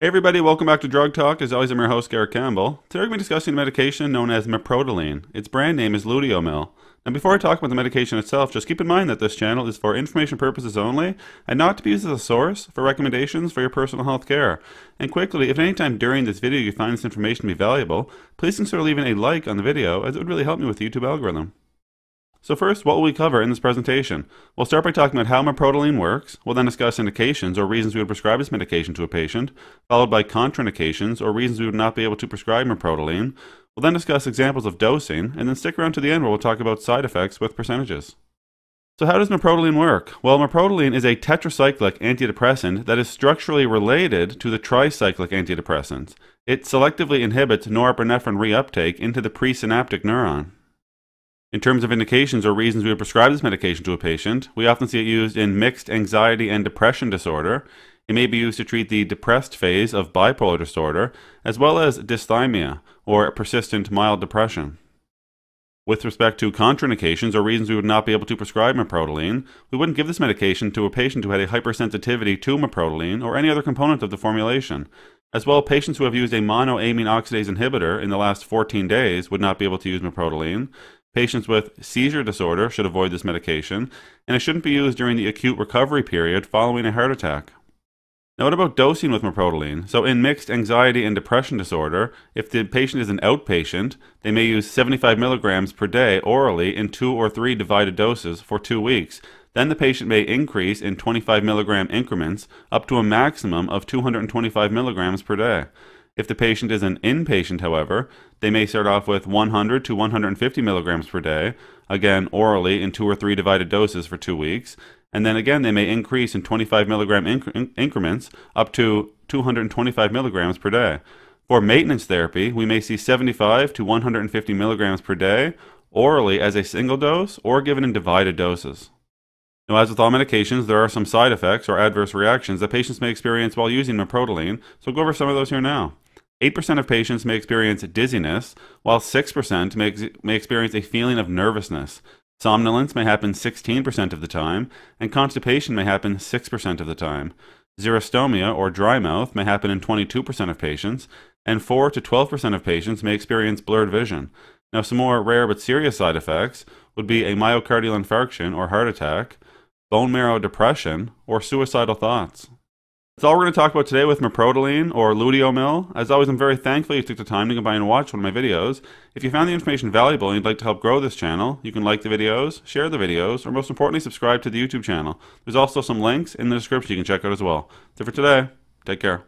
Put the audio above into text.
Hey everybody, welcome back to Drug Talk. As always, I'm your host, Garrett Campbell. Today we're going to be discussing a medication known as maprotiline. Its brand name is Ludiomil. Now before I talk about the medication itself, just keep in mind that this channel is for information purposes only and not to be used as a source for recommendations for your personal health care. And quickly, if at any time during this video you find this information to be valuable, please consider leaving a like on the video as it would really help me with the YouTube algorithm. So first, what will we cover in this presentation? We'll start by talking about how maprotiline works. We'll then discuss indications or reasons we would prescribe this medication to a patient, followed by contraindications or reasons we would not be able to prescribe maprotiline. We'll then discuss examples of dosing, and then stick around to the end where we'll talk about side effects with percentages. So how does maprotiline work? Well, maprotiline is a tetracyclic antidepressant that is structurally related to the tricyclic antidepressants. It selectively inhibits norepinephrine reuptake into the presynaptic neuron. In terms of indications or reasons we would prescribe this medication to a patient, we often see it used in mixed anxiety and depression disorder. It may be used to treat the depressed phase of bipolar disorder, as well as dysthymia, or persistent mild depression. With respect to contraindications or reasons we would not be able to prescribe maprotiline, we wouldn't give this medication to a patient who had a hypersensitivity to maprotiline or any other component of the formulation. As well, patients who have used a monoamine oxidase inhibitor in the last 14 days would not be able to use maprotiline. Patients with seizure disorder should avoid this medication, and it shouldn't be used during the acute recovery period following a heart attack. Now, what about dosing with maprotiline? So, in mixed anxiety and depression disorder, if the patient is an outpatient, they may use 75 milligrams per day orally in two or three divided doses for two weeks. Then the patient may increase in 25 milligram increments up to a maximum of 225 milligrams per day. If the patient is an inpatient, however, they may start off with 100 to 150 milligrams per day, again orally in two or three divided doses for two weeks, and then again they may increase in 25 milligram inc- increments up to 225 milligrams per day. For maintenance therapy, we may see 75 to 150 milligrams per day orally as a single dose or given in divided doses. Now, as with all medications, there are some side effects or adverse reactions that patients may experience while using maprotiline, so we'll go over some of those here now. 8% of patients may experience dizziness, while 6% may, ex- may experience a feeling of nervousness. Somnolence may happen 16% of the time, and constipation may happen 6% of the time. Xerostomia, or dry mouth, may happen in 22% of patients, and 4 to 12% of patients may experience blurred vision. Now, some more rare but serious side effects would be a myocardial infarction or heart attack, bone marrow depression, or suicidal thoughts. That's all we're going to talk about today with maprotiline or ludiomil. As always, I'm very thankful you took the time to come by and watch one of my videos. If you found the information valuable and you'd like to help grow this channel, you can like the videos, share the videos, or most importantly, subscribe to the YouTube channel. There's also some links in the description you can check out as well. That's it for today. Take care.